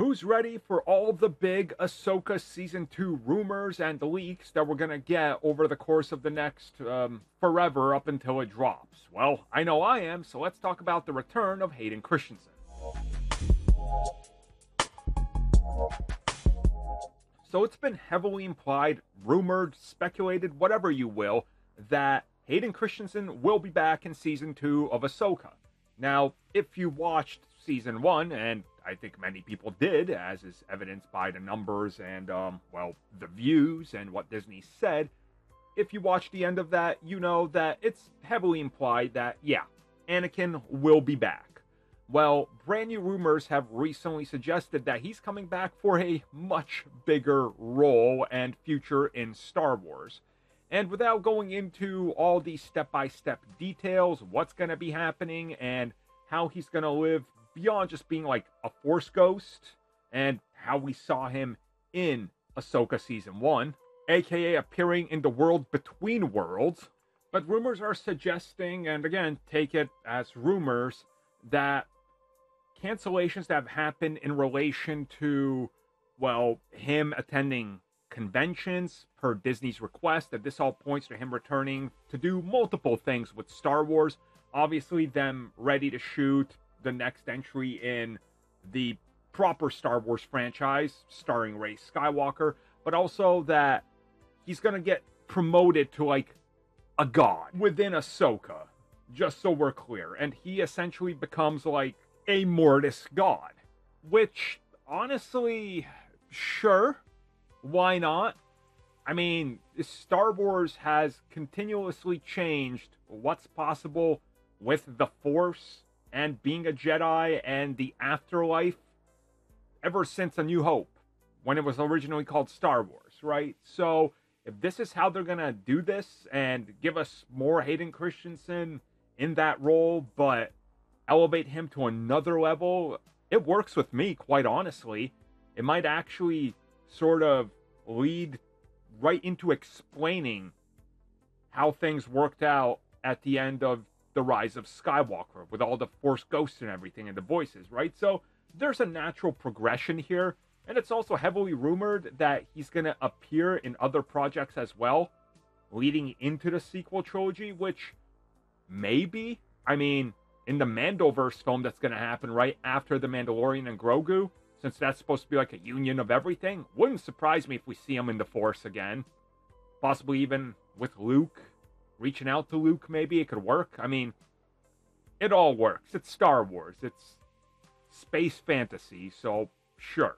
Who's ready for all the big Ahsoka season two rumors and leaks that we're gonna get over the course of the next um, forever up until it drops? Well, I know I am, so let's talk about the return of Hayden Christensen. So it's been heavily implied, rumored, speculated, whatever you will, that Hayden Christensen will be back in season two of Ahsoka. Now, if you watched season one, and I think many people did, as is evidenced by the numbers and, um, well, the views and what Disney said. If you watch the end of that, you know that it's heavily implied that, yeah, Anakin will be back. Well, brand new rumors have recently suggested that he's coming back for a much bigger role and future in Star Wars. And without going into all these step by step details, what's going to be happening, and how he's going to live beyond just being like a force ghost and how we saw him in Ahsoka season 1, aka appearing in the world between worlds. But rumors are suggesting, and again, take it as rumors, that cancellations that have happened in relation to, well, him attending conventions per Disney's request, that this all points to him returning to do multiple things with Star Wars. Obviously, them ready to shoot the next entry in the proper Star Wars franchise starring Rey Skywalker, but also that he's going to get promoted to like a god within Ahsoka, just so we're clear. And he essentially becomes like a Mortis god, which honestly, sure, why not? I mean, Star Wars has continuously changed what's possible with the Force and being a Jedi and the afterlife ever since A New Hope, when it was originally called Star Wars, right? So if this is how they're gonna do this and give us more Hayden Christensen in that role, but elevate him to another level, it works with me, quite honestly. It might actually sort of lead right into explaining how things worked out at the end of the rise of Skywalker with all the Force ghosts and everything and the voices, right? So there's a natural progression here. And it's also heavily rumored that he's going to appear in other projects as well, leading into the sequel trilogy, which maybe, I mean, in the Mandoverse film that's going to happen right after The Mandalorian and Grogu, since that's supposed to be like a union of everything, wouldn't surprise me if we see him in the Force again. Possibly even with Luke reaching out to Luke, maybe it could work. I mean, it all works. It's Star Wars, it's space fantasy, so sure.